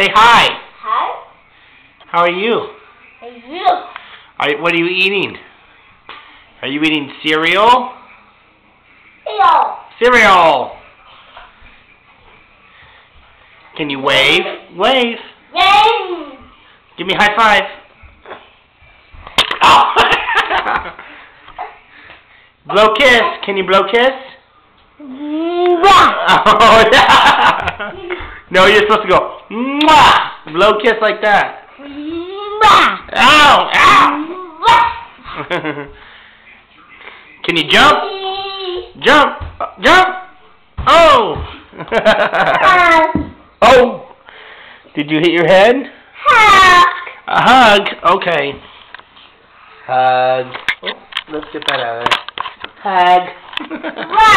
Say hi. Hi. How are you? And you. Are, what are you eating? Are you eating cereal? Yo. Cereal. Can you wave? Wave. Yay. Give me a high five. Oh. blow kiss. Can you blow kiss? Mwah. Oh, yeah. No, you're supposed to go, Mwah! blow kiss like that. Mwah. Ow, ow. Mwah. Can you jump? Jump, jump. Oh. oh. Did you hit your head? A hug. Okay. Hug. Oh, let's get that out of there. Hug. Right. Bye.